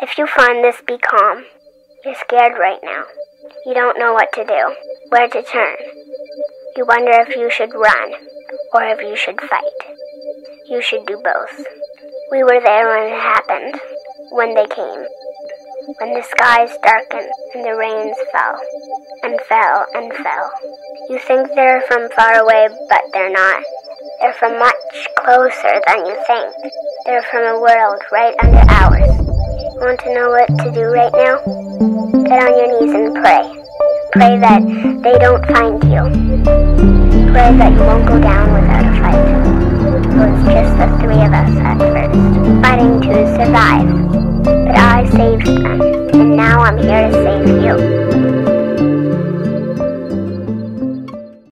If you find this, be calm. You're scared right now. You don't know what to do, where to turn. You wonder if you should run or if you should fight. You should do both. We were there when it happened, when they came, when the skies darkened and the rains fell and fell and fell. You think they're from far away, but they're not. They're from much closer than you think. They're from a world right under ours. Want to know what to do right now? Get on your knees and pray. Pray that they don't find you. Pray that you won't go down without a fight. It was just the three of us at first, fighting to survive. But I saved them, and now I'm here to save you.